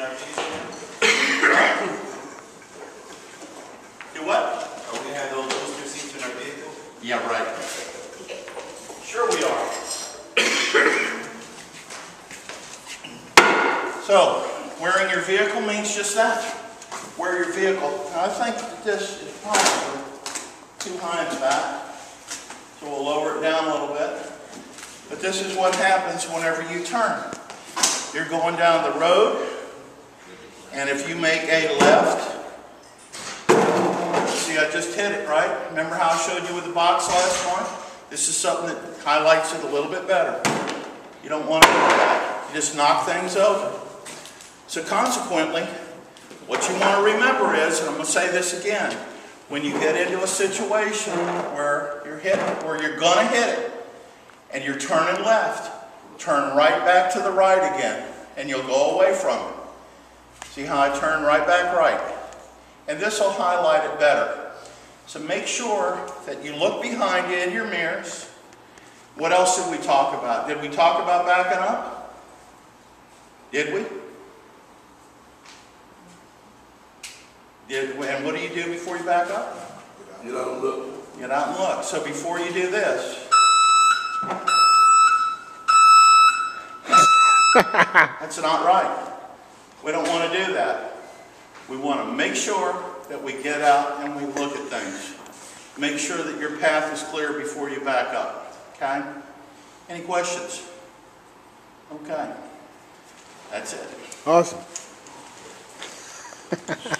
Do what? We have those booster seats in our vehicle? Yeah, right. Sure we are. so, wearing your vehicle means just that. Wear your vehicle. I think this is probably two times back, So we'll lower it down a little bit. But this is what happens whenever you turn. You're going down the road, and if you make a left, see I just hit it, right? Remember how I showed you with the box last one? This is something that highlights it a little bit better. You don't want to do that. You just knock things over. So consequently, what you want to remember is, and I'm going to say this again, when you get into a situation where you're hit, where you're going to hit it, and you're turning left, turn right back to the right again, and you'll go away from it. See how I turn right back right? And this will highlight it better. So make sure that you look behind you in your mirrors. What else did we talk about? Did we talk about backing up? Did we? Did, and what do you do before you back up? You don't look. Get out and look. So before you do this, that's not right. We don't want do that. We want to make sure that we get out and we look at things. Make sure that your path is clear before you back up. Okay? Any questions? Okay. That's it. Awesome.